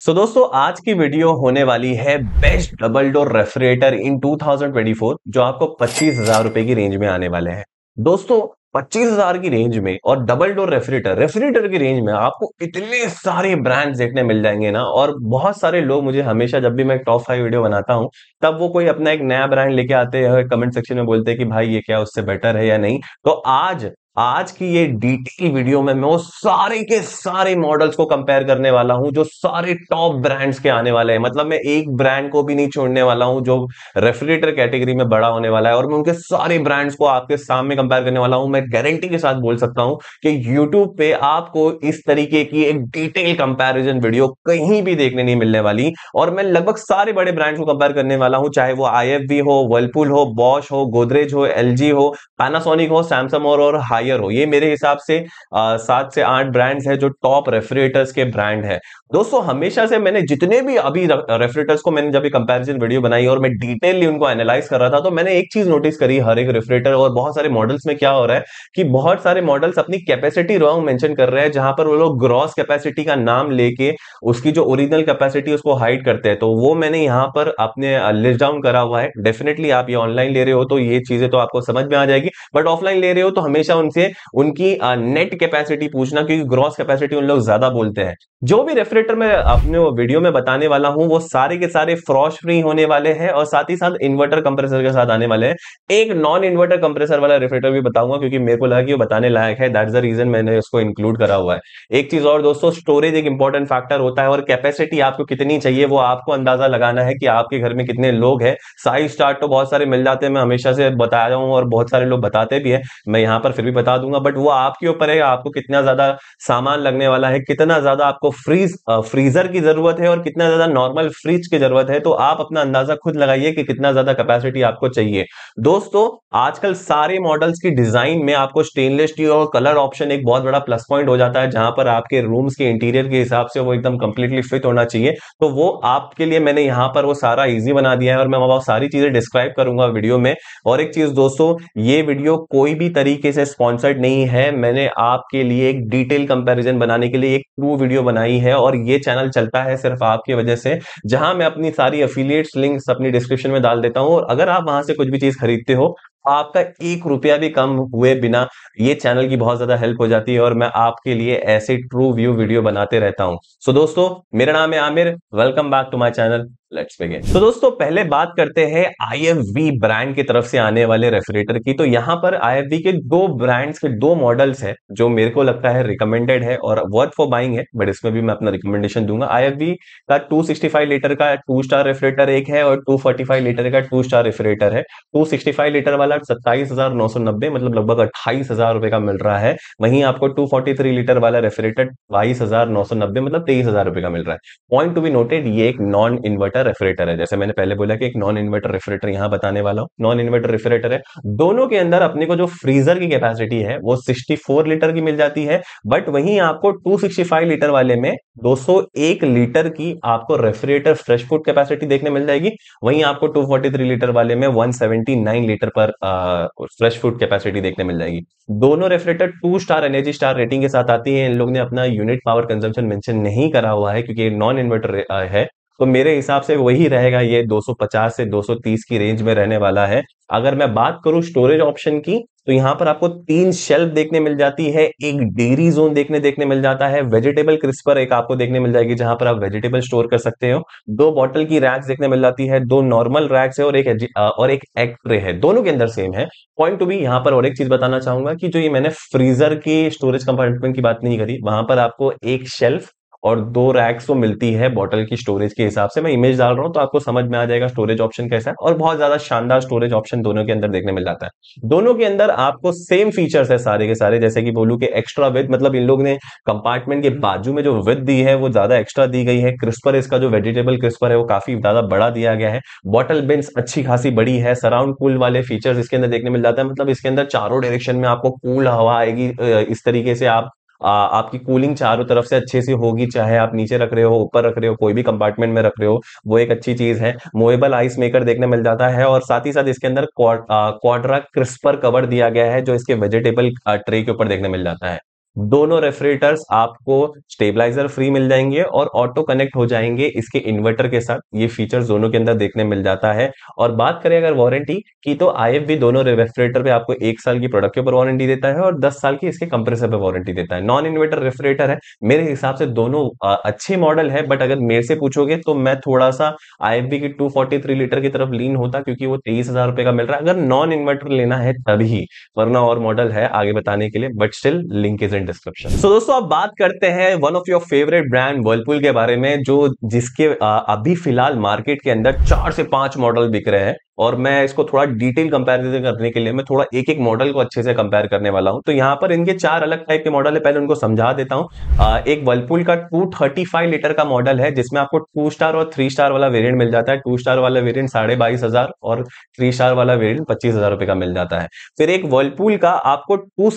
सो so, दोस्तों आज की वीडियो होने वाली है best double door refrigerator in 2024 जो आपको पच्चीस हज़ार रुपए की रेंज में आने वाले हैं। दोस्तों पच्चीस हज़ार की रेंज में और डबल डोर रेफ्रिजरेटर रेफ्रिजरेटर की रेंज में आपको इतने सारे ब्रांड्स देखने मिल जाएँगे ना और बहुत सारे लोग मुझे हमेशा जब भी मैं टॉप फाइव वीडियो बनाता हूँ तब वो कोई अपना एक नया ब्रांड लेके आते हैं कमेंट सेक्शन में बोलते हैं कि भाई ये क्या उससे बेटर है या नहीं? तो आज आज की ये डिटेल वीडियो में मैं वो सारे के सारे मॉडल्स को कंपेयर करने वाला हूँ, जो सारे टॉप ब्रांड्स के आने वाले हैं। मतलब मैं एक ब्रांड को भी नहीं छोड़ने वाला हूँ, जो रेफ्रिजरेटर कैटेगरी में बड़ा होने वाला है, और मैं उनके सारे ब्रांड्स को आपके सामने कंपेयर करने वाला हूँ। मैं गारंटी के साथ बोल सकता हूँ कि यूट्यूब पे आपको इस तरीके की एक डिटेल कंपेरिजन वीडियो कहीं भी देखने नहीं मिलने वाली। और मैं लगभग सारे बड़े ब्रांड्स को कंपेयर करने वाला हूँ, चाहे वो आई हो वर्लपुल हो बॉश हो गोदरेज हो एलजी हो पैनासोनिक हो सैमसंग और हाई हायर हो। ये मेरे हिसाब से सात से आठ ब्रांड्स है जो टॉप रेफ्रिजरेटर्स के ब्रांड है। दोस्तों, हमेशा से मैंने जितने भी अभी रेफ्रिजरेटर्स को मैंने जब कंपैरिजन वीडियो बनाई और मैं डिटेलली उनको एनालाइज कर रहा था तो मैंने एक चीज़ नोटिस करी हर एक रेफ्रिजरेटर और बहुत सारे मॉडल्स में क्या हो रहा है कि बहुत सारे मॉडल्स अपनी कैपेसिटी रॉन्ग मेंशन कर रहे हैं, जहाँ पर वो लोग ग्रॉस कैपेसिटी का नाम लेके उसकी जो ओरिजिनल कैपेसिटी उसको हाइड करते हैं। तो वो मैंने यहाँ पर अपने लिस्ट डाउन करा हुआ है। डेफिनेटली आप ये ऑनलाइन ले रहे हो तो ये चीज़ें तो आपको समझ में आ जाएगी। बट ऑफलाइन ले रहे हो तो हमेशा उनसे उनकी नेट कैपेसिटी पूछना, क्योंकि ग्रॉस कैपेसिटी उन लोग ज़्यादा बोलते हैं। जो भी रेफ्रिजरेटर में अपने वीडियो में बताने वाला हूँ, वो सारे के सारे फ्रॉश फ्री होने वाले हैं और साथ ही साथ इन्वर्टर कंप्रेसर के साथ आने वाले हैं। एक नॉन इन्वर्टर कंप्रेसर वाला रेफ्रिजरेटर भी बताऊँगा, क्योंकि मेरे को लगा कि वो बताने लायक है। दैट्स द रीजन मैंने उसको इंक्लूड करा हुआ है। एक चीज़ और दोस्तों स्टोरेज एक इंपॉर्टेंट फैक्टर होता है और कैपेसिटी आपको कितनी चाहिए, वो आपको अंदाज़ा लगाना है कि आपके घर में कितने लोग हैं। साइज़ स्टार्ट तो बहुत सारे मिल जाते हैं, मैं हमेशा से बता रहा हूँ और बहुत सारे लोग बताते भी है। मैं यहाँ पर फिर भी बता दूँगा बट वो आपके ऊपर है, आपको कितना ज़्यादा सामान लगने वाला है, कितना ज़्यादा आपको फ्रीज फ्रीजर की ज़रूरत है और कितना ज़्यादा नॉर्मल फ्रिज की ज़रूरत है तो आप अपना अंदाज़ा खुद लगाइए कि कितना ज़्यादा कैपेसिटी आपको चाहिए। दोस्तों, आजकल सारे मॉडल्स की डिज़ाइन में आपको स्टेनलेस स्टील और कलर ऑप्शन एक बहुत बड़ा प्लस पॉइंट हो जाता है, जहाँ पर आपके रूम्स के इंटीरियर के हिसाब से वो एकदम कंप्लीटली फिट होना चाहिए। तो वो आपके लिए मैंने यहाँ पर वो सारा इजी बना दिया है और मैं वो सारी चीज़ें डिस्क्राइब करूँगा वीडियो में। और एक चीज़ दोस्तों, ये वीडियो कोई भी तरीके से स्पॉन्सर्ड नहीं है। मैंने आपके लिए एक डिटेल कंपैरिजन बनाने के लिए एक ट्रू वीडियो बनाई है और ये चैनल चलता है सिर्फ़ आपकी वजह से, जहाँ मैं अपनी सारी अफिलियट्स लिंक्स अपनी डिस्क्रिप्शन में डाल देता हूँ। और अगर आप वहाँ से कुछ भी चीज़ खरीदते हो आपका एक रुपया भी कम हुए बिना ये चैनल की बहुत ज़्यादा हेल्प हो जाती है और मैं आपके लिए ऐसे ट्रू व्यू वीडियो बनाते रहता हूँ। सो so, दोस्तों मेरा नाम है Aamir. Welcome back to my channel let's begin तो दोस्तों पहले बात करते हैं आईएफवी ब्रांड की तरफ़ से आने वाले रेफ्रिजरेटर की। तो यहाँ पर आईएफवी के दो ब्रांड्स के दो मॉडल्स है जो मेरे को लगता है रिकमेंडेड है और वर्थ फॉर बाइंग है बट इसमें भी मैं अपना रिकमेंडेशन दूँगा। आईएफवी का 265 लीटर का टू स्टार रेफ्रिजरेटर एक है और 245 लीटर का टू स्टार रेफ्रिजरेटर है। 265 लीटर वाला सत्ताईस हज़ार नौ सौ नब्बे मतलब लगभग अट्ठाईस हज़ार रुपए का मिल रहा है। वहीं आपको टू फोर्टी थ्री लीटर वाला रेफ्रिजरेटर बाईस हज़ार नौ सौ नब्बे मतलब तेईस हज़ार रुपए का मिल रहा है। पॉइंट टू बी नोटेड ये एक नॉन इन्वर्टर रेफ्रिजरेटर है। जैसे मैंने पहले बोला कि एक नॉन इन्वर्टर रेफ्रिजरेटर यहाँ बताने वाला हूँ। नॉन इन्वर्टर रेफ्रिजरेटर है। दोनों के अंदर अपने को जो फ्रीजर की कैपेसिटी है, वो 64 लीटर की मिल जाती है। बट वहीं आपको 265 लीटर वाले में 201 लीटर की आपको रेफ्रिजरेटर फ्रेश फ़ूड कैपेसिटी देखने मिल जाएगी। वहीं आपको 243 लीटर वाले में 179 लीटर पर फ्रेश फ़ूड कैपेसिटी देखने मिल जाएगी। दोनों refrigerator two star energy star rating के साथ आती है। इन लोग ने अपना यूनिट पावर कंजम्पशन मेंशन नहीं करा हुआ है, क्योंकि नॉन इन्वर्टर है। तो मेरे हिसाब से वही रहेगा, ये 250 से 230 की रेंज में रहने वाला है। अगर मैं बात करूँ स्टोरेज ऑप्शन की तो यहाँ पर आपको तीन शेल्फ देखने मिल जाती है, एक डेयरी जोन देखने देखने मिल जाता है वेजिटेबल क्रिस्पर एक आपको देखने मिल जाएगी, जहाँ पर आप वेजिटेबल स्टोर कर सकते हो। दो बॉटल की रैक्स देखने मिल जाती है, दो नॉर्मल रैक्स है और एक और एक एग ट्रे है। दोनों के अंदर सेम है। पॉइंट टू बी यहाँ पर और एक चीज़ बताना चाहूँगा कि जो ये मैंने फ्रीजर की स्टोरेज कंपार्टमेंट की बात नहीं करी, वहाँ पर आपको एक शेल्फ और दो रैक्स तो मिलती है बॉटल की स्टोरेज के हिसाब से। मैं इमेज डाल रहा हूँ तो आपको समझ में आ जाएगा स्टोरेज ऑप्शन कैसा है और बहुत ज़्यादा शानदार स्टोरेज ऑप्शन दोनों के अंदर देखने मिल जाता है। दोनों के अंदर आपको सेम फीचर्स है सारे के सारे जैसे कि बोलू के एक्स्ट्रा विद मतलब इन लोग ने कंपार्टमेंट के बाजू में जो विद दी है वो ज़्यादा एक्स्ट्रा दी गई है। क्रिस्पर इसका जो वेजिटेबल क्रिस्पर है वो काफ़ी ज़्यादा बड़ा दिया गया है। बॉटल बिन्स अच्छी खासी बड़ी है सराउंड कूल वाले फीचर्स इसके अंदर देखने मिल जाता है। मतलब इसके अंदर चारों डायरेक्शन में आपको कूल हवा आएगी इस तरीके से आप आ, आपकी कूलिंग चारों तरफ़ से अच्छे से होगी चाहे आप नीचे रख रहे हो ऊपर रख रहे हो कोई भी कंपार्टमेंट में रख रहे हो वो एक अच्छी चीज़ है। मोएबल आइस मेकर देखने मिल जाता है और साथ ही साथ इसके अंदर क्वाड्रा क्रिस्पर कवर दिया गया है जो इसके वेजिटेबल ट्रे के ऊपर देखने मिल जाता है। दोनों रेफ्रिजरेटर्स आपको स्टेबलाइजर फ्री मिल जाएँगे और ऑटो कनेक्ट हो जाएँगे इसके इन्वर्टर के साथ। ये फीचर्स दोनों के अंदर देखने मिल जाता है। और बात करें अगर वारंटी की तो आई भी दोनों रेफ्रिजरेटर पे आपको एक साल की प्रोडक्ट के ऊपर वारंटी देता है और दस साल की इसके कंप्रेसर पे वारंटी देता है। नॉन इन्वर्टर रेफ्रिजरेटर है। मेरे हिसाब से दोनों अच्छे मॉडल है, बट अगर मेरे से पूछोगे तो मैं थोड़ा सा आई की टू लीटर की तरफ़ लीन होता क्योंकि वो तेईस हज़ार का मिल रहा है। अगर नॉन इन्वर्टर लेना है तभी, वरना और मॉडल है आगे बताने के लिए, but still link is description so दोस्तों, अब बात करते हैं one of your favourite brand Whirlpool के बारे में, जो जिसके अभी फ़िलहाल मार्केट के अंदर चार से पाँच मॉडल बिक रहे हैं। और मैं इसको थोड़ा डिटेल कंपैरिजन करने के लिए, मैं थोड़ा एक एक मॉडल को अच्छे से कंपेयर करने वाला हूँ। तो यहाँ पर इनके चार अलग टाइप के मॉडल है। पहले उनको समझा देता हूँ। एक वर्लपुल का 235 लीटर का मॉडल है, जिसमें आपको टू स्टार और थ्री स्टार वाला वेरिएंट मिल जाता है। टू स्टार वाला वेरियंट साढ़े बाईस हज़ार और थ्री स्टार वाला वेरियंट पच्चीस हज़ार रुपए का मिल जाता है। फिर एक वर्लपुल का आपको टू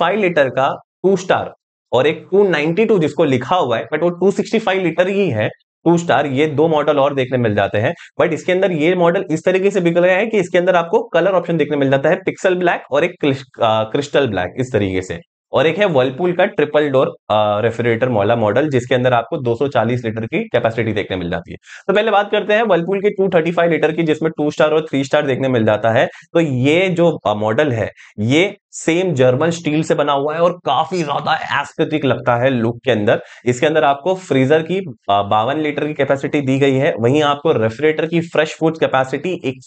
लीटर का टू स्टार और एक 292 जिसको लिखा हुआ है बट वो 265 लीटर ही है टू स्टार ये दो मॉडल और देखने मिल जाते हैं बट इसके अंदर ये मॉडल इस तरीके से बिक रहे हैं कि इसके अंदर आपको कलर ऑप्शन देखने मिल जाता है पिक्सल ब्लैक और एक क्रिस्टल ब्लैक इस तरीके से। और एक है वर्लपूल का ट्रिपल डोर रेफ्रिजरेटर मोला मॉडल जिसके अंदर आपको 240 लीटर की कैपेसिटी देखने मिल जाती है। तो पहले बात करते हैं वर्लपूल की 235 लीटर की, जिसमें टू स्टार और थ्री स्टार देखने मिल जाता है। तो ये जो मॉडल है, ये सेम जर्मन स्टील से बना हुआ है और काफ़ी ज़्यादा एस्थेटिक लगता है लुक के अंदर। इसके अंदर आपको फ्रीजर की बावन लीटर की कैपेसिटी दी गई है। वहीं आपको रेफ्रिजरेटर की फ्रेश फ़ूड कैपेसिटी एक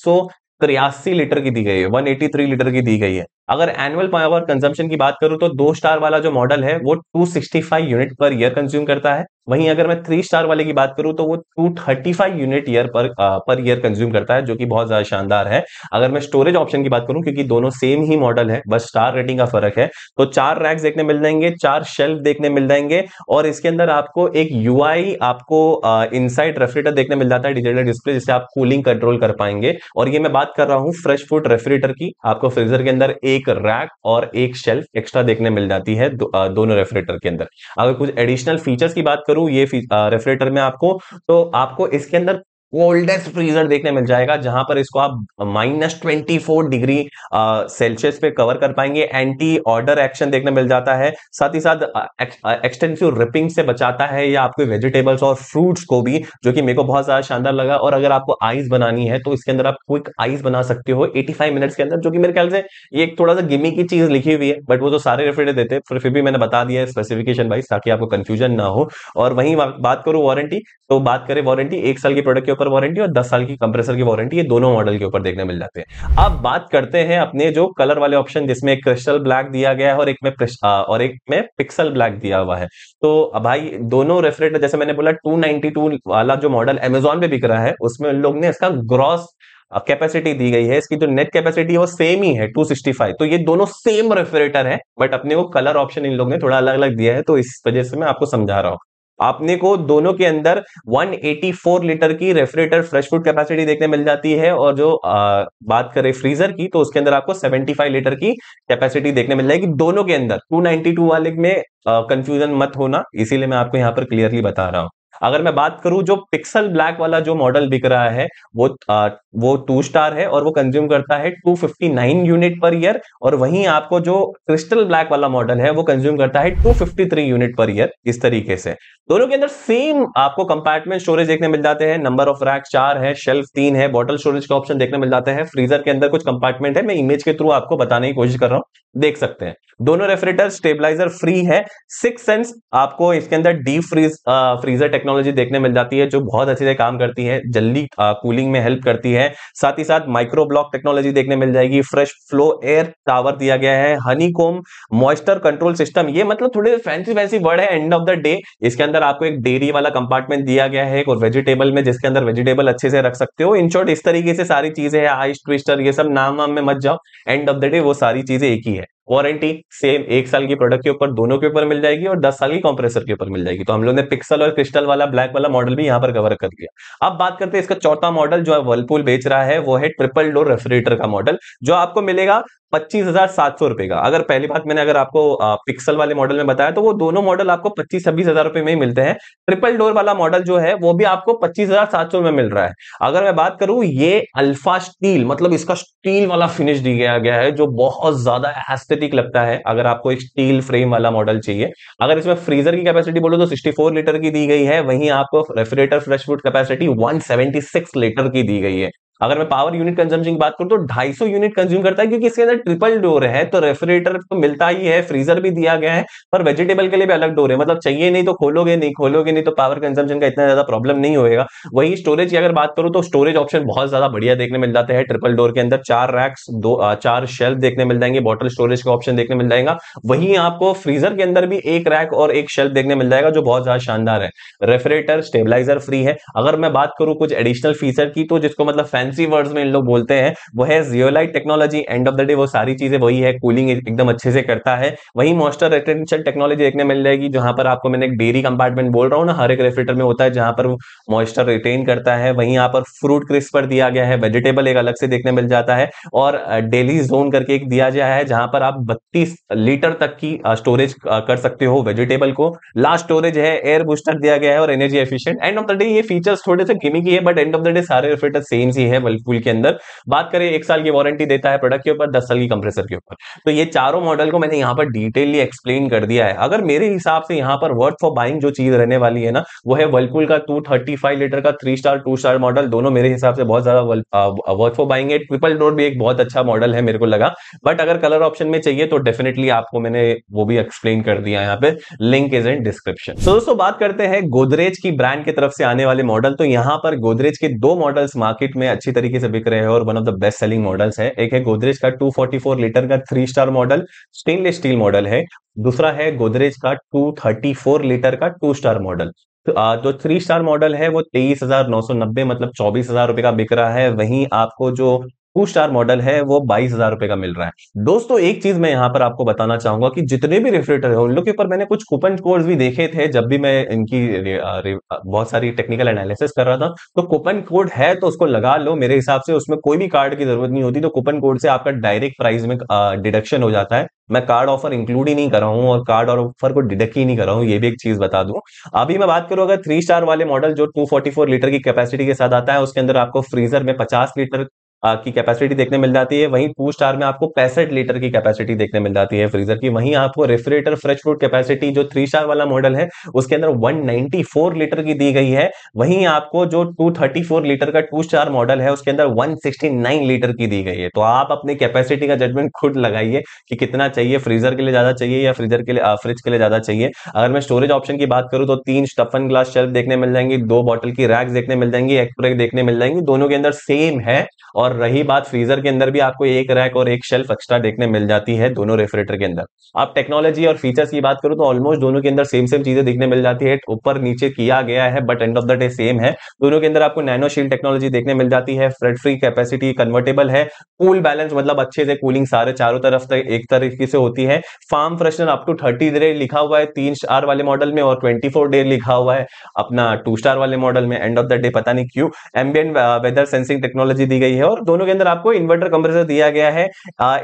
लीटर की दी गई है 183 लीटर की दी गई है। अगर एनुअल पावर कंजम्पशन की बात करूँ तो दो स्टार वाला जो मॉडल है वो 265 यूनिट पर ईयर कंज्यूम करता है। वहीं अगर मैं थ्री स्टार वाले की बात करूँ तो वो 235 यूनिट ईयर पर आ, पर ईयर कंज्यूम करता है जो कि बहुत ज़्यादा शानदार है। अगर मैं स्टोरेज ऑप्शन की बात करूँ क्योंकि दोनों सेम ही मॉडल है बस स्टार रेटिंग का फ़र्क है तो चार रैक्स देखने मिल जाएँगे चार शेल्फ देखने मिल जाएँगे और इसके अंदर आपको एक यूआई आपको इनसाइड रेफ्रिजरेटर देखने मिल जाता है डिजिटल डिस्प्ले जिससे आप कूलिंग कंट्रोल कर पाएँगे। और ये मैं बात कर रहा हूँ फ्रेश फ़ूड रेफ्रिजरेटर की आपको फ्रीजर के अंदर एक रैक और एक शेल्फ एक्स्ट्रा देखने मिल जाती है दो, आ, दोनों रेफ्रिजरेटर के अंदर। अगर कुछ एडिशनल फीचर्स की बात करूँ ये रेफ्रिजरेटर में आपको तो आपको इसके अंदर कोल्डेस्ट फ्रीजर देखने मिल जाएगा, जहाँ पर इसको आप minus twenty four degree Celsius पे कवर कर पाएँगे। एंटी ऑर्डर एक्शन देखने मिल जाता है। साथ ही साथ एक्सटेंसिव रिपिंग से बचाता है या आपके वेजिटेबल्स और फ्रूट्स को भी, जो कि मेरे को बहुत ज़्यादा शानदार लगा। और अगर आपको आइस बनानी है तो इसके अंदर आप क्विक आइस बना सकते हो 85 मिनट्स के अंदर, जो कि मेरे ख्याल से ये एक थोड़ा सा गिमी की चीज़ लिखी हुई है बट वो तो सारे रेफ्रिजरेटर देते हैं फिर भी मैंने बता दिया है स्पेसिफिकेशन वाइज ताकि आपको कंफ्यूजन ना हो। और वहीं बात करूँ वारंटी तो बात करें वारंटी एक साल की प्रोडक्ट के ऊपर वारंटी और दस साल की कंप्रेसर की वारंटी ये दोनों मॉडल के ऊपर देखने मिल जाते हैं। अब बात करते हैं अपने जो कलर वाले ऑप्शन जिसमें क्रिस्टल ब्लैक दिया गया है और एक में और एक में पिक्सल ब्लैक दिया हुआ है। तो भाई, दोनों रेफ्रिजरेटर जैसे मैंने बोला 292 वाला जो मॉडल अमेजोन पे बिक रहा है, उसमें उन लोग ने इसका ग्रॉस कैपेसिटी दी गई है। इसकी जो नेट कैपेसिटी है, वो सेम ही है 265 तो ये दोनों सेम रेफ्रिजरेटर है बट अपने को कलर ऑप्शन इन लोग ने थोड़ा अलग अलग दिया है तो इस वजह से मैं आपको समझा रहा हूँ। आपने को दोनों के अंदर 184 लीटर की रेफ्रिजरेटर फ्रेश फ़ूड कैपेसिटी देखने मिल जाती है और जो आ, बात करें फ्रीजर की तो उसके अंदर आपको 75 लीटर की कैपेसिटी देखने मिल जाएगी दोनों के अंदर। 292 वाले में कंफ्यूजन मत होना इसीलिए मैं आपको यहाँ पर क्लियरली बता रहा हूँ। अगर मैं बात करूँ जो पिक्सल ब्लैक वाला जो मॉडल बिक रहा है वो आ, वो टू स्टार है और वो कंज्यूम करता है 259 यूनिट पर ईयर और वहीं आपको जो क्रिस्टल ब्लैक वाला मॉडल है वो कंज्यूम करता है 253 यूनिट पर ईयर इस तरीके से। दोनों के अंदर सेम आपको कंपार्टमेंट स्टोरेज देखने मिल जाते हैं। नंबर ऑफ़ रैक चार है शेल्फ तीन है बॉटल स्टोरेज का ऑप्शन देखने मिल जाता है। फ्रीजर के अंदर कुछ कंपार्टमेंट है, मैं इमेज के थ्रू आपको बताने की कोशिश कर रहा हूँ। देख सकते हैं। दोनों रेफ्रिजरेटर स्टेबलाइजर फ्री है। सिक्स सेंस आपको इसके अंदर डीप फ्रीज फ्रीजर टेक्नोलॉजी देखने मिल जाती है, जो बहुत अच्छे से काम करती है। जल्दी कूलिंग में हेल्प करती है। साथ ही साथ माइक्रो ब्लॉक टेक्नोलॉजी देखने मिल जाएगी। फ्रेश फ्लो एयर टावर दिया गया है। Honeycomb moisture control system ये मतलब थोड़े फैंसी फैंसी वर्ड है एंड ऑफ़ द डे इसके अंदर आपको एक डेयरी वाला कंपार्टमेंट दिया गया है और वेजिटेबल में जिसके अंदर वेजिटेबल अच्छे से रख सकते हो। इन शॉर्ट इस तरीके से सारी चीज़ें हैं आइस ट्विस्टर ये सब नाम वाम में मत जाओ। एंड ऑफ़ द डे वो सारी चीज़ें एक ही है। वारंटी, सेम एक साल की प्रोडक्ट के ऊपर, दोनों के ऊपर मिल जाएगी और दस साल की कंप्रेसर के ऊपर मिल जाएगी। तो हम लोग ने पिक्सल और क्रिस्टल वाला ब्लैक वाला मॉडल भी यहाँ पर कवर कर दिया। अब बात करते हैं इसका चौथा मॉडल जो वर्लपूल बेच रहा है, वो है ट्रिपल डोर रेफ्रिजरेटर का मॉडल जो आपको मिलेगा पच्चीस हज़ार सात सौ रुपए का। अगर पहली बात मैंने अगर आपको पिक्सल वाले मॉडल में बताया तो वो दोनों मॉडल आपको पच्चीस छब्बीस हज़ार रुपए में ही मिलते हैं। ट्रिपल डोर वाला मॉडल जो है, वो भी आपको पच्चीस हज़ार सात सौ में मिल रहा है। अगर मैं बात करूँ, ये अल्फ़ा स्टील मतलब इसका स्टील वाला फिनिश दिया गया है, जो बहुत ज़्यादा एस्थेटिक लगता है, अगर आपको एक स्टील फ्रेम वाला मॉडल चाहिए। अगर इसमें फ्रीजर की कैपेसिटी बोलो तो 64 लीटर की दी गई है, वहीं आपको refrigerator fresh food capacity 176 litre की दी गई है। अगर मैं पावर यूनिट कंजम्पशन की बात करूँ तो 250 यूनिट कंज्यूम करता है क्योंकि इसके अंदर ट्रिपल डोर है तो रेफ्रिजरेटर तो मिलता ही है फ्रीजर भी दिया गया है, पर वेजिटेबल के लिए भी अलग डोर है। मतलब चाहिए नहीं तो खोलोगे, नहीं खोलोगे, नहीं तो पावर कंजम्पशन का इतना ज़्यादा प्रॉब्लम नहीं होगा वही स्टोरेज की अगर बात करूँ तो स्टोरेज ऑप्शन बहुत ज़्यादा बढ़िया देखने मिल जाते हैं। ट्रिपल डोर के अंदर चार रैक्स दो चार शेल्फ देखने मिल जाएँगे बॉटल स्टोरेज का ऑप्शन देखने मिल जाएगा। वहीं आपको फ्रीजर के अंदर भी एक रैक और एक शेल्फ देखने मिल जाएगा, जो बहुत ज़्यादा शानदार है। रेफ्रिजरेटर स्टेबलाइजर फ्री है। अगर मैं बात करूँ कुछ एडिशनल फीचर की तो जिसको मतलब फैंसी वर्ड्स में इन लोग बोलते हैं, वो है zeolite technology end of the day वो सारी चीज़ें वही है कूलिंग एकदम अच्छे से करता है। वही मॉइस्चर रिटेंशन टेक्नोलॉजी देखने मिल जाएगी, जहाँ पर आपको मैंने एक डेयरी कंपार्टमेंट बोल रहा हूँ ना, हर एक रेफ्रिजरेटर में होता है, जहाँ पर मॉइस्चर रिटेन करता है। वहीं यहाँ पर फ्रूट क्रिस्पर दिया गया है वेजिटेबल एक अलग से देखने मिल जाता है, और डेली जोन करके एक दिया गया है, जहाँ पर आप बत्तीस लीटर तक की स्टोरेज कर सकते हो वेजिटेबल को। लास्ट स्टोरेज है एयर बूस्टर दिया गया है और energy efficient end of the day ये फीचर्स थोड़े से गिमिकी है but end of the day सारे रेफ्रिजरेटर सेम ही। है वर्लपूल के अंदर। बात करें, एक साल की वारंटी देता है प्रोडक्ट के ऊपर, दस साल की कंप्रेसर के ऊपर। तो ये चारों मॉडल को मैंने यहाँ पर डिटेलली एक्सप्लेन कर दिया है। अगर मेरे हिसाब से यहाँ पर वर्थ फॉर बाइंग जो चीज़ रहने वाली है ना, वो है वर्लपूल का टू लीटर का three star two star model दोनों मेरे हिसाब से बहुत ज़्यादा वर्थ फॉर बाइंग है। ट्रिपल डोर भी एक बहुत अच्छा मॉडल है मेरे को लगा। बट अगर कलर ऑप्शन में चाहिए तो डेफिनेटली आपको मैंने वो भी एक्सप्लेन कर दिया यहाँ पे। लिंक इज़ इन डिस्क्रिप्शन तो दोस्तों, बात करते हैं गोदरेज की ब्रांड की तरफ़ से आने वाले मॉडल तो यहाँ पर गोदरेज के दो मॉडल्स मार्केट में अच्छी तरीके से बिक रहे हैं और one of the best selling models है। एक है गोदरेज का 244 लीटर का three star model stainless steel model है। दूसरा है गोदरेज का 234 लीटर का टू स्टार मॉडल तो जो थ्री स्टार मॉडल है, वो तेईस हज़ार नौ सौ नब्बे मतलब चौबीस हज़ार रुपए का बिक रहा है। वहीं आपको जो टू स्टार मॉडल है वो बाईस हज़ार रुपए का मिल रहा है। दोस्तों एक चीज़ मैं यहाँ पर आपको बताना चाहूँगा कि जितने भी रेफ्रिजरेटर है उन लोग के ऊपर मैंने कुछ कूपन कोड्स भी देखे थे जब भी मैं इनकी रे, रे, बहुत सारी टेक्निकल एनालिसिस कर रहा था। तो कूपन कोड है तो उसको लगा लो मेरे हिसाब से उसमें कोई भी कार्ड की ज़रूरत नहीं होती तो कूपन कोड से आपका डायरेक्ट प्राइस में डिडक्शन हो जाता है। मैं कार्ड ऑफ़र इंक्लूड ही नहीं कर रहा हूँ और कार्ड और ऑफ़र को डिडक्ट ही नहीं कर रहा हूँ ये भी एक चीज़ बता दूँ। अभी मैं बात करूँ अगर थ्री स्टार वाले मॉडल जो 244 लीटर की कैपेसिटी के साथ आता है उसके अंदर आपको फ्रीजर में 50 लीटर की कैपेसिटी देखने मिल जाती है। वहीं टू स्टार में आपको पैंसठ लीटर की कैपेसिटी देखने मिल जाती है फ्रीजर की। वहीं आपको रेफ्रिजरेटर फ्रेश फ़ूड कैपेसिटी जो थ्री स्टार वाला मॉडल है, उसके अंदर 194 लीटर की दी गई है। वहीं आपको जो 234 लीटर का टू स्टार मॉडल है, उसके अंदर 169 लीटर की दी गई है। तो आप अपनी कैपेसिटी का जजमेंट खुद लगाइए कि कितना चाहिए फ्रीजर के लिए ज़्यादा चाहिए या फ्रीजर के लिए फ्रिज के लिए ज़्यादा चाहिए। अगर मैं स्टोरेज ऑप्शन की बात करूँ तो तीन स्टफन ग्लास शेल्फ देखने मिल जाएँगी, दो बॉटल की रैक्स देखने मिल जाएँगी, एक देखने मिल जाएँगी। दोनों के अंदर सेम है और रही बात फ्रीजर के अंदर भी आपको एक रैक और एक शेल्फ एक्स्ट्रा देखने मिल जाती है दोनों रेफ्रिजरेटर के अंदर। आप टेक्नोलॉजी और फीचर्स की बात करो तो ऑलमोस्ट दोनों के अंदर सेम सेम चीज़ें देखने मिल जाती है। ऊपर नीचे किया गया है but end of the day same है। दोनों के अंदर आपको नैनो शील्ड टेक्नोलॉजी देखने मिल जाती है। फ्रेड फ्री कैपेसिटी कन्वर्टेबल है। कूल बैलेंस मतलब अच्छे से कूलिंग सारे चारों तरफ़ तक एक तरीके से होती है। Farm freshener up to thirty day लिखा हुआ है। तीन स्टार वाले मॉडल में और ट्वेंटी डे लिखा हुआ है। अपना टू स्टार वाले मॉडल में एंड ऑफ़ द डे पता नहीं क्यों। एम्बियन वेदर सेंसिंग टेक्नोलॉजी दी गई है और दोनों के अंदर आपको इन्वर्टर कंप्रेसर दिया गया है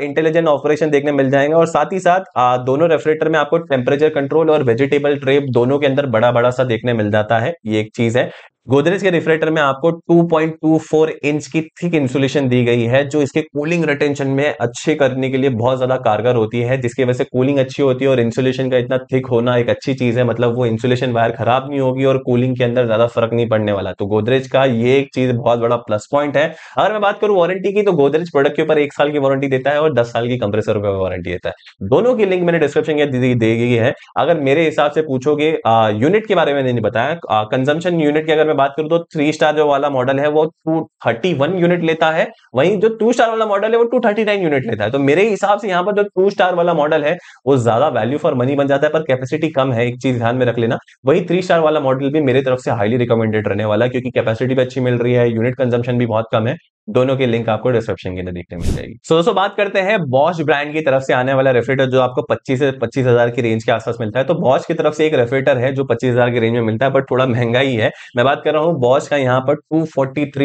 इंटेलिजेंट ऑपरेशन देखने मिल जाएँगे और साथ ही साथ आ, दोनों रेफ्रिजरेटर में आपको टेम्परेचर कंट्रोल और वेजिटेबल ट्रेप दोनों के अंदर बड़ा बड़ा सा देखने मिल जाता है ये एक चीज़ है। गोदरेज के रिफ्रेटर में आपको 2.24 इंच की थिक इंसुलेशन दी गई है, जो इसके कूलिंग रिटेंशन में अच्छे करने के लिए बहुत ज़्यादा कारगर होती है, जिसकी वजह से कूलिंग अच्छी होती है और इंसुलेशन का इतना थिक होना एक अच्छी चीज़ है मतलब वो इंसुलेशन वायर खराब नहीं होगी और कूलिंग के अंदर ज़्यादा फ़र्क नहीं पड़ने वाला। तो गोदरेज का ये एक चीज़ बहुत बड़ा प्लस पॉइंट है। अगर मैं बात करूँ वारंटी की तो गोदरेज प्रोडक्ट के ऊपर एक साल की वारंटी देता है और दस साल की कंप्रेसर पर वारंटी देता है। दोनों की लिंक मैंने डिस्क्रिप्शन दी गई है। अगर मेरे हिसाब से पूछोगे यूनिट के बारे में नहीं बताया कंजम्पन यूनिट की अगर मैं बात करूँ तो थ्री स्टार जो वाला मॉडल है, वो टू थर्टी वन यूनिट लेता है। वहीं जो टू स्टार वाला मॉडल है, वो टू थर्टी नाइन यूनिट लेता है। तो मेरे हिसाब से यहाँ पर जो टू स्टार वाला मॉडल है, वो ज़्यादा वैल्यू फॉर मनी बन जाता है, पर कैपेसिटी कम है। एक चीज़ ध्यान में रख लेना, वही थ्री स्टार वाला मॉडल भी मेरी तरफ़ से हाईली रिकमेंडेड रहने वाला क्योंकि कैपेसिटी भी अच्छी मिल रही है यूनिट कंजम्पशन भी बहुत कम है। दोनों की लिंक आपको डिस्क्रिप्शन के अंदर देखने मिल जाएगी। सो दोस्तों, बात करते हैं बॉश ब्रांड की तरफ़ से आने वाला रेफ्रिजरेटर जो आपको 25 से पच्चीस हज़ार की रेंज के आसपास मिलता है। तो बॉश की तरफ़ से एक रेफ्रिजरेटर है जो पच्चीस हज़ार की रेंज में मिलता है बट थोड़ा महँगा ही है। मैं बात कर रहा हूँ बॉश का यहाँ पर two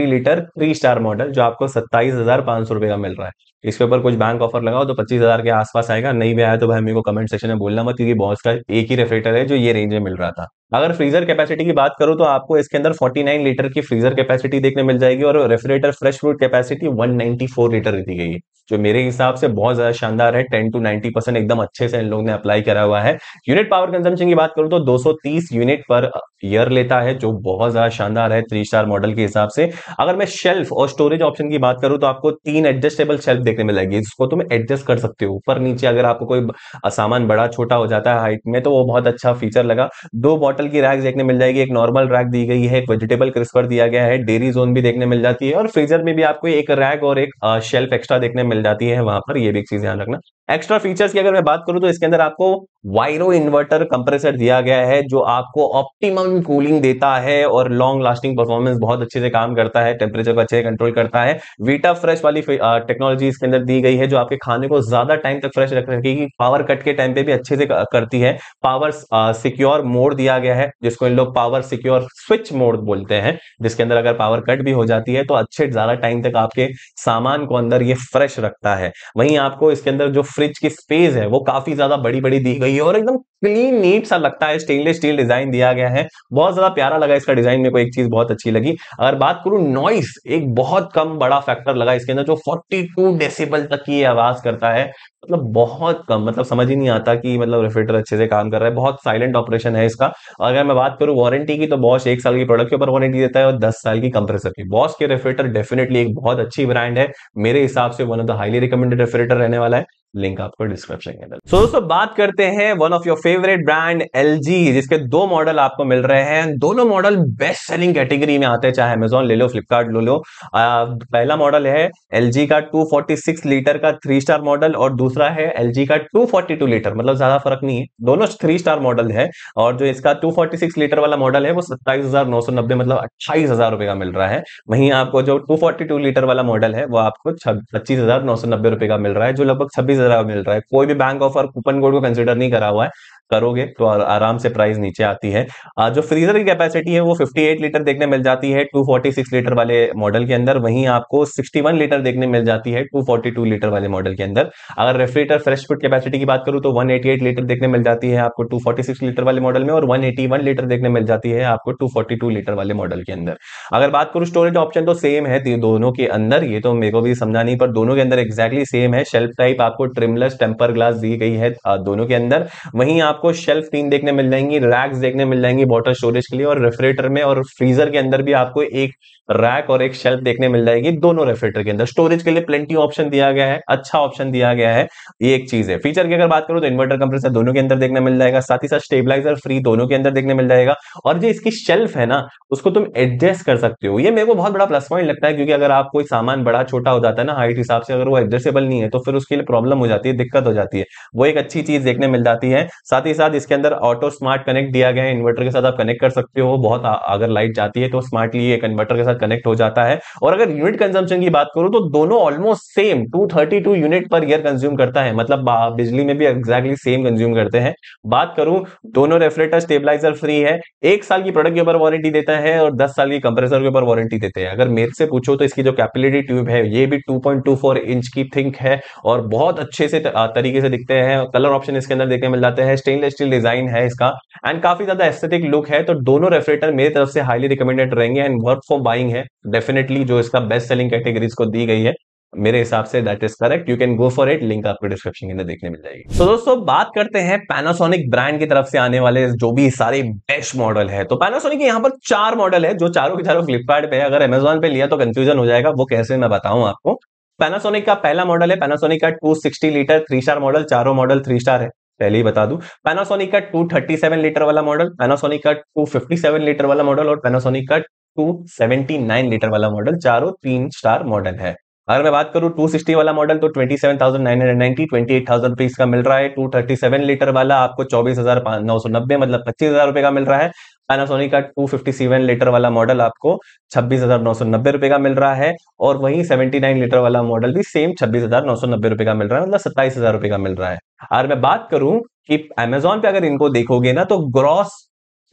litre three star model जो आपको सत्ताईस का मिल रहा है। इसके ऊपर कुछ बैंक ऑफ़र लगाओ तो पच्चीस हज़ार के आसपास आएगा। नहीं भी आया तो भाई मेरे को कमेंट सेक्शन में बोलना मत क्योंकि बॉस का एक ही रेफ्रिजरेटर है जो ये रेंज में मिल रहा था। अगर फ्रीजर कैपेसिटी की बात करूँ तो आपको इसके अंदर 49 लीटर की फ्रीजर कैपेसिटी देखने मिल जाएगी और refrigerator fresh fruit capacity 194 litre दी गई है, जो मेरे हिसाब से बहुत ज़्यादा शानदार है। 10 टू 90 परसेंट एकदम अच्छे से इन लोगों ने अप्लाई करा हुआ है। यूनिट पावर कंजम्पशन की बात करूँ तो 230 यूनिट पर ईयर लेता है, जो बहुत ज़्यादा शानदार है। थ्री स्टार मॉडल के हिसाब से। अगर मैं शेल्फ और स्टोरेज ऑप्शन की बात करूँ तो आपको तीन एडजस्टेबल शेल्फ देखने मिलेगी, जिसको तुम एडजस्ट कर सकते हो। ऊपर नीचे अगर आपको कोई सामान बड़ा, छोटा हो जाता है हाइट में तो वो बहुत अच्छा फीचर लगा। दो बॉटल की रैक देखने मिल जाएगी, एक नॉर्मल रैक दी गई है, एक वेजिटेबल क्रिस्पर दिया गया है डेयरी जोन भी देखने मिल जाती है, और फ्रीजर में भी आपको एक रैक और एक शेल्फ एक्स्ट्रा देखने मिल जाती है वहाँ पर यह भी एक चीज़ ध्यान रखना। एक्स्ट्रा फीचर्स की अगर मैं बात करूँ तो इसके अंदर आपको वायरो इन्वर्टर कंप्रेसर दिया गया है, जो आपको ऑप्टिमम कूलिंग देता है और लॉन्ग लास्टिंग परफॉर्मेंस बहुत अच्छे से काम करता है टेम्परेचर को अच्छे से कंट्रोल करता है। वीटा फ्रेश वाली टेक्नोलॉजी इसके अंदर दी गई है, जो आपके खाने को ज़्यादा टाइम तक फ्रेश रख रखेगी पावर कट के टाइम पे भी अच्छे से करती है। पावर सिक्योर मोड दिया गया है, जिसको इन लोग पावर सिक्योर स्विच मोड बोलते हैं, जिसके अंदर अगर पावर कट भी हो जाती है तो अच्छे ज़्यादा टाइम तक आपके सामान को अंदर ये फ्रेश रखता है। वहीं आपको इसके अंदर जो फ्रिज की स्पेस है, वो काफ़ी ज़्यादा बड़ी बड़ी दी गई है और एकदम क्लीन नीट सा लगता है। स्टेनलेस स्टील डिज़ाइन दिया गया है। बहुत ज़्यादा प्यारा लगा इसका डिज़ाइन मेरे को। एक चीज़ बहुत अच्छी लगी। अगर बात करूँ नॉइस एक बहुत कम बड़ा फैक्टर लगा इसके अंदर, जो 42 डेसिबल तक की आवाज़ करता है। मतलब बहुत कम मतलब समझ ही नहीं आता कि मतलब रेफ्रिजरेटर अच्छे से काम कर रहा है। बहुत साइलेंट ऑपरेशन है इसका। अगर मैं बात करूँ वारंटी की तो बॉस एक साल की प्रोडक्ट के ऊपर वारंटी देता है और दस साल की कंप्रेसर की। बॉस के रेफ्रिजरेटर डेफिनेटली एक बहुत अच्छी ब्रांड है। मेरे हिसाब से one of the highly recommended refrigerator रहने वाला है। लिंक आपको डिस्क्रिप्शन के अंदर। सो दोस्तों बात करते हैं one of your favourite brand LG जिसके दो मॉडल आपको मिल रहे हैं। दोनों मॉडल बेस्ट सेलिंग कैटेगरी में आते हैं चाहे अमेजोन ले लो फ्लिपकार्ट ले लो। आ, पहला मॉडल है एलजी का 246 लीटर का थ्री स्टार मॉडल और दूसरा है एलजी का 242 लीटर मतलब ज़्यादा फ़र्क नहीं है। दोनों थ्री स्टार मॉडल है और जो इसका 246 लीटर वाला मॉडल है वो सत्ताईस मतलब अट्ठाईस रुपए का मिल रहा है। वहीं आपको जो 242 लीटर वाला मॉडल है वो आपको पच्चीस हज़ार नौ सौ नब्बे रुपए का मिल रहा है जो लगभग छब्बीस हज़ार मिल रहा है। कोई भी बैंक ऑफ़र कूपन कोड को कंसिडर नहीं करा हुआ है, करोगे तो आराम से प्राइस नीचे आती है। जो फ्रीजर की कैपेसिटी है वो 58 लीटर देखने मिल जाती है 246 लीटर वाले मॉडल के अंदर। वहीं आपको 61 लीटर देखने मिल जाती है 242 लीटर वाले मॉडल के अंदर। अगर रेफ्रिजरेटर फ्रेश फ़ूड कैपेसिटी की बात करूँ तो 188 लीटर देखने मिल जाती है आपको 246 लीटर वाले मॉडल में, और 181 लीटर देखने मिल जाती है आपको 242 लीटर वाले मॉडल के अंदर। अगर बात करूँ स्टोरेज ऑप्शन तो सेम है दोनों के अंदर। ये तो मेरे को भी समझा नहीं पर दोनों के अंदर एक्जैक्टली सेम है। शेल्फ टाइप आपको ट्रिमलेस टेम्पर ग्लास दी गई है दोनों के अंदर। वहीं आपको शेल्फ तीन देखने मिल जाएँगी रैक्स देखने मिल जाएँगी बॉटल स्टोरेज के लिए और रेफ्रिजरेटर में और फ्रीजर के अंदर भी आपको एक रैक और एक शेल्फ देखने मिल जाएगी दोनों रेफ्रिजरेटर के अंदर। स्टोरेज के लिए प्लेंटी ऑप्शन दिया गया है अच्छा ऑप्शन दिया गया है, ये एक चीज़ है। फीचर की अगर बात करूँ तो इन्वर्टर कंप्रेसर दोनों के अंदर देखने मिल जाएगा, साथ ही साथ स्टेबलाइजर फ्री दोनों के अंदर देखने मिल जाएगा और जो इसकी शेल्फ है ना, उसको तुम एडजस्ट कर सकते हो। ये मेरे को बहुत बड़ा प्लस पॉइंट लगता है क्योंकि अगर आप कोई सामान बड़ा छोटा हो जाता है ना हाइट हिसाब से अगर वो एडजस्टेबल नहीं है तो फिर उसके लिए प्रॉब्लम हो जाती है, दिक्कत हो जाती है। वो एक अच्छी चीज़ देखने मिल जाती है। साथ ही साथ इसके अंदर ऑटो स्मार्ट कनेक्ट दिया गया है इन्वर्टर के साथ आप कनेक्ट कर सकते हो। बहुत अगर लाइट जाती है तो स्मार्टली एक इन्वर्टर के साथ कनेक्ट हो जाता है। और अगर यूनिट कंजम्पशन की बात करूँ तो दोनों almost same 232 unit per year consume करता है। मतलब बिजली में भी एक्जैक्टली सेम कंज्यूम करते हैं। बात करूँ, दोनों रेफ्रिजरेटर स्टेबलाइजर फ्री है। एक साल की प्रोडक्ट के ऊपर वारंटी देता है और दस साल की कंप्रेसर के ऊपर वारंटी देते हैं। अगर मेरे से पूछो तो इसकी जो कैपिलिटी ट्यूब है, ये भी टू इंच की थिंक है और बहुत अच्छे से तरीके से दिखते हैं कलर ऑप्शन इसके अंदर देखने मिल जाते हैं। स्टेनलेस स्टील डिज़ाइन है इसका। एंड काफ़ी ज़्यादा एस्थेटिक लुक है तो दोनों रेफ्रिजरेटर मेरी तरफ़ से हाईली रिकमेंडेड रहेंगे एंड वर्क फॉर बाइंग है। डेफिनेटली जो इसका बेस्ट सेलिंग कैटेगरीज को दी गई है मेरे हिसाब से that is correct you can go for it link आपको डिस्क्रिप्शन के अंदर देखने मिल जाएगी। तो so, दोस्तों बात करते हैं पैनासोनिक ब्रांड की तरफ़ से आने वाले जो भी सारे बेस्ट मॉडल है। तो पैनासोनिक यहाँ पर चार मॉडल है जो चारों के चारों फ्लिपकार्ट पे अगर अमेजोन पे लिया तो कंफ्यूजन हो जाएगा। वो कैसे मैं बताऊँ आपको। पैनासोनिक का पहला मॉडल है। पैनासोनिक का 260 लीटर थ्री स्टार मॉडल चारों मॉडल थ्री स्टार है। पहले ही बता दूँ। पैनासोनिक का 237 लीटर वाला मॉडल पैनासोनिक का 257 लीटर वाला मॉडल और पैनासोनिक का 279 लीटर वाला मॉडल चारों तीन स्टार मॉडल है। अगर मैं बात करूँ 260 वाला मॉडल तो 27,990 28,000 रुपीज़ का मिल रहा है। 237 लीटर वाला आपको 24,990 मतलब 25,000 रुपए का मिल रहा है। पैनासोनिक का 257 लीटर वाला मॉडल आपको 26,990 रुपए का मिल रहा है और वहीं 79 लीटर वाला मॉडल भी सेम 26,990 रुपए का मिल रहा है मतलब 27,000 रुपए का मिल रहा है। अगर मैं बात करूँ कि अमेजोन पे अगर इनको देखोगे ना तो ग्रॉस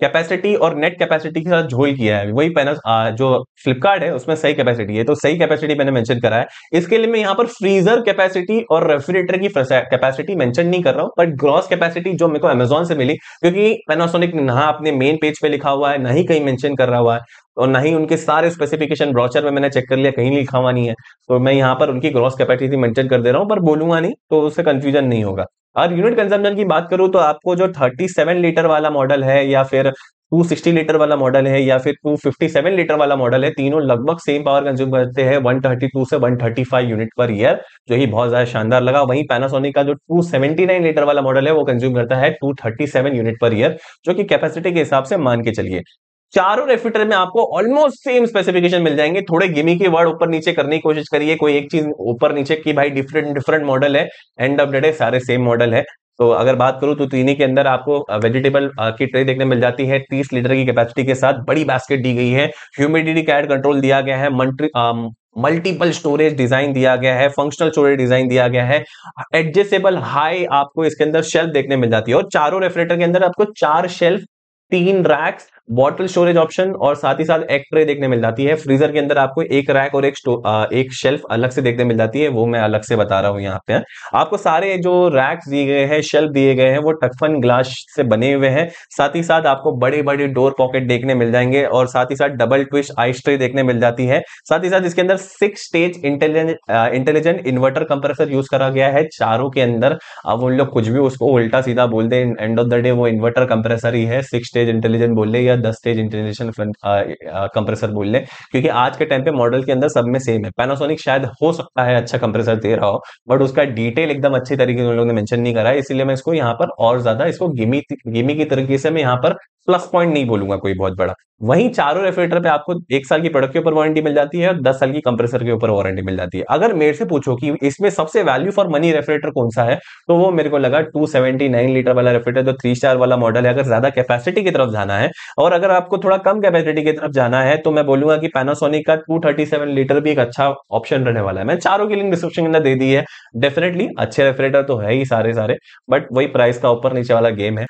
कैपेसिटी और नेट कैपेसिटी के साथ झोल किया है। वही पैनल जो फ्लिपकार्ट है, उसमें सही कैपेसिटी है। तो सही कैपेसिटी मैंने मेंशन करा है। इसके लिए मैं यहाँ पर फ्रीजर कैपेसिटी और रेफ्रिजरेटर की कैपेसिटी मेंशन नहीं कर रहा हूँ बट ग्रॉस कैपेसिटी जो मेरे को अमेजोन से मिली, क्योंकि पैनासोनिक ना अपने मेन पेज पे लिखा हुआ है, ना ही कहीं मेंशन कर रहा हुआ है, और ना ही उनके सारे स्पेसिफिकेशन ब्रॉचर में मैंने चेक कर लिया, कहीं लिखा हुआ नहीं है। तो मैं यहाँ पर उनकी ग्रॉस कैपेसिटी मेंशन कर दे रहा हूँ, पर बोलूँगा नहीं तो उससे कंफ्यूजन नहीं होगा। और यूनिट कंजम्पशन की बात करूँ तो आपको जो 37 लीटर वाला मॉडल है या फिर 260 लीटर वाला मॉडल है या फिर 257 लीटर वाला मॉडल है, तीनों लगभग सेम पावर कंज्यूम करते हैं 132 से 135 यूनिट पर ईयर जो ही बहुत ज़्यादा शानदार लगा। वहीं पैनासोनिक का जो 279 लीटर वाला मॉडल है, वो कंज्यूम करता है 237 यूनिट पर ईयर जो कि कैपेसिटी के हिसाब से मान के चलिए। चारों रेफ्रिजरेटर में आपको ऑलमोस्ट सेम स्पेसिफिकेशन मिल जाएँगे। थोड़े गिमी के वर्ड ऊपर नीचे करने की कोशिश करिए। कोई एक चीज़ ऊपर नीचे की भाई डिफरेंट डिफरेंट मॉडल है। एंड ऑफ़ द डे सारे सेम मॉडल है। तो अगर बात करूँ तो तीनी के अंदर आपको वेजिटेबल की ट्रे देखने मिल जाती है। तीस लीटर की कैपेसिटी के साथ बड़ी बास्केट दी गई है। ह्यूमिडिटी कैड कंट्रोल दिया गया है। मल्टीपल स्टोरेज डिज़ाइन दिया गया है। फंक्शनल स्टोरेज डिज़ाइन दिया गया है। एडजस्टेबल हाई आपको इसके अंदर शेल्फ देखने मिल जाती है। और चारों रेफ्रिजरेटर के अंदर आपको चार शेल्फ तीन रैक्स बॉटल स्टोरेज ऑप्शन और साथ ही साथ एक ट्रे देखने मिल जाती है। फ्रीजर के अंदर आपको एक रैक और एक आ, एक शेल्फ अलग से देखने मिल जाती है। वो मैं अलग से बता रहा हूँ यहाँ पे। आपको सारे जो रैक्स दिए गए हैं शेल्फ दिए गए हैं वो टकफन ग्लास से बने हुए हैं। साथ ही साथ आपको बड़े बड़े डोर पॉकेट देखने मिल जाएँगे और साथ ही साथ डबल ट्विस्ट आइस ट्रे देखने मिल जाती है। साथ ही साथ इसके अंदर six stage intelligent intelligent inverter compressor use करा गया है चारों के अंदर। अब उन लोग कुछ भी उसको उल्टा सीधा बोल दे एंड ऑफ़ द डे वो इन्वर्टर कंप्रेसर ही है। सिक्स स्टेज इंटेलिजेंट बोल ले या दस स्टेज जनरेशन कंप्रेसर बोल ले, क्योंकि आज के टाइम पे मॉडल के अंदर सब में सेम है। पैनासोनिक शायद हो सकता है अच्छा कंप्रेसर दे रहा हो बट उसका डिटेल एकदम अच्छी तरीके से उन लोगों ने मेंशन नहीं करा है, इसीलिए मैं इसको यहाँ पर और ज़्यादा, इसको गिमी गिमी की तरीके से मैं यहाँ पर प्लस पॉइंट नहीं बोलूँगा कोई बहुत बड़ा। वहीं चारों रेफ्रिजरेटर पे आपको एक साल की प्रोडक्ट के ऊपर वारंटी मिल जाती है और दस साल की कंप्रेसर के ऊपर वारंटी मिल जाती है। अगर मेरे से पूछो कि इसमें सबसे वैल्यू फॉर मनी रेफ्रिजरेटर कौन सा है तो वो मेरे को लगा 279 लीटर वाला रेफ्रिजरेटर जो थ्री स्टार वाला मॉडल है। अगर ज़्यादा कैपेसिटी की तरफ़ जाना है और अगर आपको थोड़ा कम कैपेसिटी की तरफ़ जाना है तो मैं बोलूँगा कि पैनासोनिक का टू लीटर भी एक अच्छा ऑप्शन रहने वाला है। मैं चारों की लिंक डिस्क्रिप्शन के अंदर दे दी है। डेफिनेटली अच्छे रेफ्रिजरेटर तो है ही सारे सारे बट वही प्राइस का ऊपर नीचे वाला गेम है।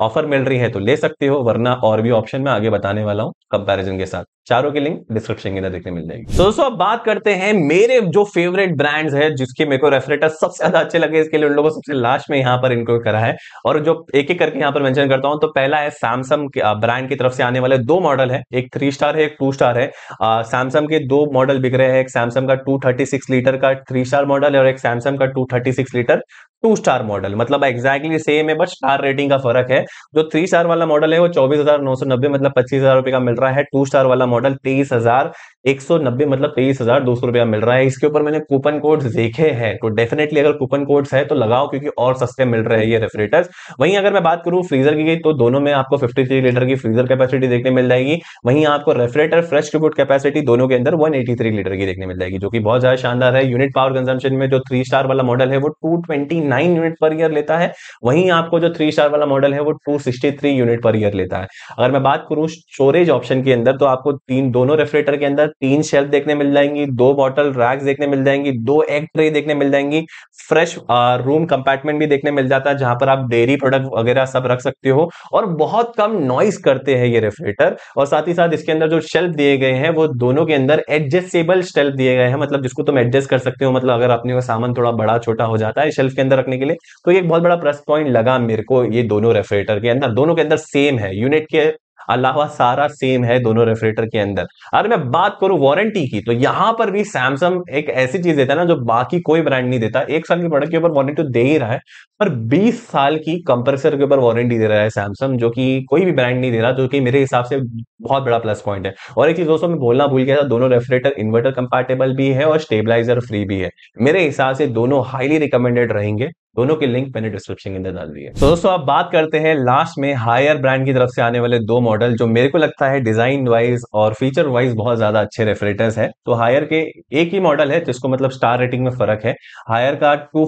ऑफ़र मिल रही है तो ले सकते हो, वरना और भी ऑप्शन में आगे बताने वाला हूँ कंपेरिजन के साथ। चारों की लिंक डिस्क्रिप्शन के अंदर देखने मिल जाएगी। तो दोस्तों, अब बात करते हैं मेरे जो फेवरेट ब्रांड्स है, जिसके मेरे को रेफ्रिजरेटर सबसे ज़्यादा अच्छे लगे, इसके लिए उन लोगों सबसे लास्ट में यहाँ पर इनको करा है। और जो एक एक करके यहाँ पर मेंशन करता हूँ तो पहला है सैमसंग ब्रांड की तरफ़ से आने वाले दो मॉडल है। एक थ्री स्टार है, एक टू स्टार है। सैमसंग के दो मॉडल बिक रहे हैं। एक सैमसंग का टू लीटर का थ्री स्टार मॉडल है और एक सैमसंग का two litre two star model मतलब एक्जैक्टली सेम है बट स्टार रेटिंग का फ़र्क है। जो थ्री स्टार वाला मॉडल है, वो चौबीस हज़ार नौ सौ नब्बे मतलब पच्चीस हज़ार रुपए का मिल रहा है। टू स्टार वाला मॉडल तेईस हज़ार एक सौ नब्बे मतलब तेईस हज़ार दो सौ रुपया मिल रहा है। इसके ऊपर मैंने कूपन कोड देखे हैं तो डेफिनेटली अगर कूपन कोड्स है तो लगाओ, क्योंकि और सस्ते मिल रहे हैं ये रेफ्रिजरेटर्स वहीं अगर मैं बात करूँ फ्रीजर की तो दोनों में आपको 53 लीटर की फ्रीजर कैपेसिटी देखने मिल जाएगी। वहीं आपको रेफ्रिजरेटर फ्रेश ट्रिब्यूट कैपेसिटी दोनों के अंदर 183 लीटर की देखने मिल जाएगी, जो कि बहुत ज़्यादा शानदार है। यूनिट पावर कंजम्पशन में जो थ्री स्टार वाला मॉडल है, वो टू यूनिट पर ईयर लेता है, वहीं आपको जो थ्री स्टार वाला मॉडल है, वो two sixty three unit per year लेता है। अगर मैं बात करूँ स्टोरेज ऑप्शन के अंदर तो आपको तीन, दोनों रेफ्रिजरेटर के अंदर तीन शेल्फ देखने मिल जाएँगी, दो बॉटल रैक्स देखने मिल जाएँगी, दो एग ट्रे देखने मिल जाएँगी फ्रेश रूम कंपार्टमेंट भी देखने मिल जाता है, जहाँ पर आप डेयरी प्रोडक्ट वगैरह सब रख सकते हो, और बहुत कम नॉइस करते हैं ये रेफ्रिजरेटर और साथ ही साथ इसके अंदर जो शेल्फ दिए गए हैं, वो दोनों के अंदर एडजस्टेबल शेल्फ दिए गए हैं मतलब जिसको तुम एडजस्ट कर सकते हो मतलब अगर अपने सामान थोड़ा बड़ा, छोटा हो जाता है शेल्फ के अंदर रखने के लिए। तो ये एक बहुत बड़ा प्लस पॉइंट लगा मेरे को ये दोनों रेफ्रिजरेटर के अंदर। दोनों के अंदर सेम है। यूनिट के अलावा सारा सेम है दोनों रेफ्रिजरेटर के अंदर। अगर मैं बात करूँ वारंटी की तो यहाँ पर भी सैमसंग एक ऐसी चीज़ देता है ना, जो बाकी कोई ब्रांड नहीं देता। एक साल की प्रोडक्ट के ऊपर वारंटी तो दे ही रहा है, पर 20 साल की कंप्रेसर के ऊपर वारंटी दे रहा है सैमसंग जो कि कोई भी ब्रांड नहीं दे रहा, जो कि मेरे हिसाब से बहुत बड़ा प्लस पॉइंट है। और एक चीज़ दोस्तों, मैं बोलना भूल गया था, दोनों रेफ्रिजरेटर इन्वर्टर कंपैटिबल भी है और स्टेबलाइजर फ्री भी है। मेरे हिसाब से दोनों हाईली रिकमेंडेड रहेंगे। दोनों के लिंक मैंने डिस्क्रिप्शन के अंदर डाल दी है तो दोस्तों आप बात करते हैं लास्ट में हायर ब्रांड की तरफ़ से आने वाले दो मॉडल जो मेरे को लगता है डिज़ाइन वाइज और फीचर वाइज बहुत ज़्यादा अच्छे रेफ्रिजरेटर्स है। तो हायर के एक ही मॉडल है, जिसको मतलब स्टार रेटिंग में फ़र्क है। हायर का टू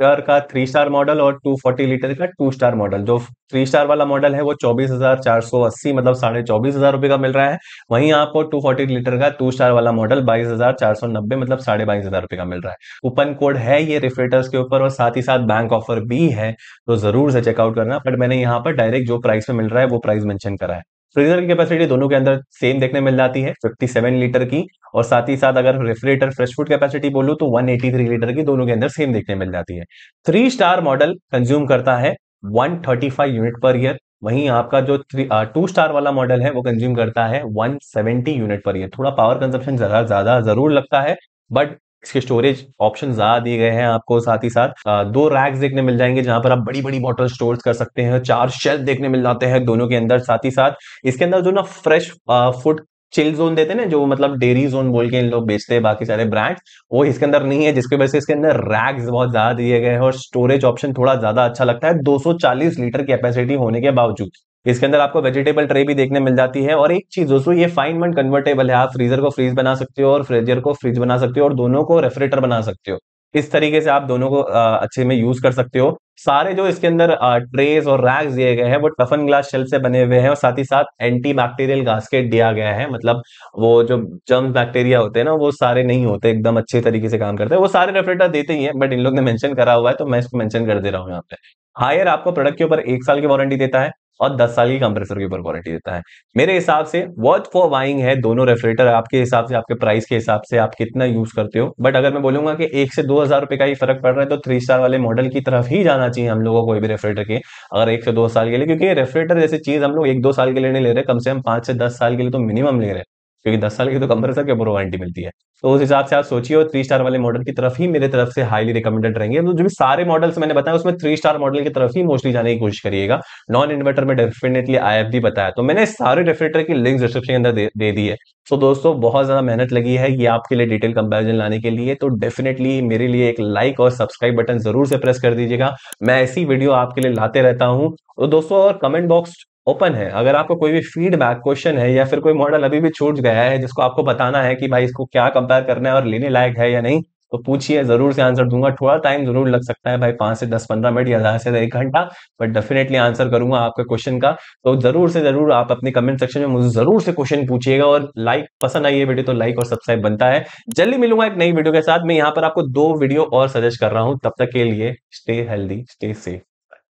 लीटर का थ्री स्टार मॉडल और टू फोर्टी लीटर का टू स्टार मॉडल जो थ्री स्टार वाला मॉडल है, वो चौबीस हज़ार चार सौ अस्सी मतलब साढ़े चौबीस हज़ार रुपए का मिल रहा है। वहीं आपको टू फोर्टी लीटर का टू स्टार वाला मॉडल बाईस हज़ार चार सौ नब्बे मतलब साढ़े बाईस हज़ार रुपए का मिल रहा है। कूपन कोड है ये रिफ्रेटर्स के ऊपर और साथ ही साथ बैंक ऑफ़र भी है तो ज़रूर से चेकआउट करना। बट मैंने यहाँ पर डायरेक्ट जो प्राइस में मिल रहा है, वो प्राइस मेंशन करा है। फ्रीजर की कैपेसिटी दोनों के अंदर सेम देखने मिल जाती है 57 लीटर की और साथ ही साथ अगर रेफ्रिजरेटर फ्रेश फ़ूड कैपेसिटी बोलूँ तो 183 लीटर की दोनों के अंदर सेम देखने मिल जाती है। थ्री स्टार मॉडल कंज्यूम करता है 135 यूनिट पर ईयर वहीं आपका जो टू स्टार वाला मॉडल है, वो कंज्यूम करता है 170 यूनिट पर ईयर थोड़ा पावर कंजप्शन जरा ज़्यादा ज़रूर लगता है बट इसके स्टोरेज ऑप्शन ज़्यादा दिए गए हैं आपको साथ ही साथ। दो रैक्स देखने मिल जाएँगे जहाँ पर आप बड़ी बड़ी बॉटल स्टोर कर सकते हैं, चार शेल्फ देखने मिल जाते हैं दोनों के अंदर साथ ही साथ। इसके अंदर जो ना फ्रेश फ़ूड चिल जोन देते ना, जो मतलब डेयरी जोन बोल के इन लोग बेचते हैं बाकी सारे ब्रांड्स वो इसके अंदर नहीं है, जिसकी वजह से इसके अंदर रैक्स बहुत ज़्यादा दिए गए हैं और स्टोरेज ऑप्शन थोड़ा ज़्यादा अच्छा लगता है। 240 लीटर कैपेसिटी होने के बावजूद। इसके अंदर आपको वेजिटेबल ट्रे भी देखने मिल जाती है और एक चीज़ दोस्तों ये फाइन मंड कन्वर्टेबल है, आप फ्रीजर को फ्रीज बना सकते हो और फ्रीजर को फ्रीज बना सकते हो और दोनों को रेफ्रिजरेटर बना सकते हो। इस तरीके से आप दोनों को अच्छे में यूज़ कर सकते हो। सारे जो इसके अंदर ट्रेस और रैक्स दिए गए हैं, वो टफन ग्लास शेल से बने हुए हैं और साथ ही साथ एंटी बैक्टीरियल गास्केट दिया गया है। मतलब वो जो जर्म बैक्टीरिया होते हैं ना, वो सारे नहीं होते, एकदम अच्छे तरीके से काम करते हैं। वो सारे रेफ्रिजरेटर देते ही है बट इन लोग ने मेंशन करा हुआ है तो मैं इसको मेंशन कर दे रहा हूँ यहाँ पे। हायर आपको प्रोडक्ट के ऊपर एक साल की वारंटी देता है। और 10 साल की कंप्रेसर के ऊपर वारंटी देता है। मेरे हिसाब से वर्थ फॉर वाइंग है दोनों रेफ्रिजरेटर आपके हिसाब से, आपके प्राइस के हिसाब से आप कितना यूज़ करते हो। बट अगर मैं बोलूँगा कि एक से दो हज़ार रुपए का ही फ़र्क पड़ रहा है तो थ्री स्टार वाले मॉडल की तरफ़ ही जाना चाहिए हम लोगों को कोई भी रेफ्रिजरेटर के, अगर एक से दो साल के लिए। क्योंकि रेफ्रिजरेटर जैसी चीज़ हम लोग एक दो साल के लिए नहीं ले रहे, कम से कम पाँच से दस साल के लिए तो मिनिमम ले रहे हैं। क्योंकि दस साल की तो कंप्रेसर के ऊपर वारंटी मिलती है। तो उस हिसाब से आप सोचिए, और थ्री स्टार वाले मॉडल की तरफ़ ही मेरे तरफ़ से हाईली रिकमेंडेड रहेंगे। तो जो भी सारे मॉडल्स मैंने बताया उसमें थ्री स्टार मॉडल की तरफ़ ही मोस्टली जाने की कोशिश करिएगा। नॉन इन्वर्टर में डेफिनेटली आईएफडी बताया। तो मैंने सारे रेफ्रिजरेटर की लिंक डिस्क्रिप्शन के अंदर दे, दी है। तो दोस्तों, बहुत ज़्यादा मेहनत लगी है ये आपके लिए डिटेल कंपैरिजन लाने के लिए। तो डेफिनेटली मेरे लिए एक लाइक और सब्सक्राइब बटन ज़रूर से प्रेस कर दीजिएगा। मैं ऐसी वीडियो आपके लिए लाते रहता हूँ। तो दोस्तों, और कमेंट बॉक्स ओपन है। अगर आपको कोई भी फीडबैक क्वेश्चन है या फिर कोई मॉडल अभी भी छूट गया है, जिसको आपको बताना है कि भाई इसको क्या कंपेयर करना है और लेने लायक है या नहीं तो पूछिए, ज़रूर से आंसर दूँगा। थोड़ा टाइम ज़रूर लग सकता है भाई, पाँच से दस, पंद्रह मिनट या ज़्यादा से एक घंटा बट डेफिनेटली आंसर करूँगा आपके क्वेश्चन का। तो ज़रूर से ज़रूर आप अपने कमेंट सेक्शन में मुझे ज़रूर से क्वेश्चन पूछिएगा और लाइक पसंद आई है वीडियो तो लाइक और सब्सक्राइब बनता है। जल्दी मिलूँगा एक नई वीडियो के साथ। मैं यहाँ पर आपको दो वीडियो और सजेस्ट कर रहा हूँ। तब तक के लिए स्टे हेल्दी स्टे सेफ़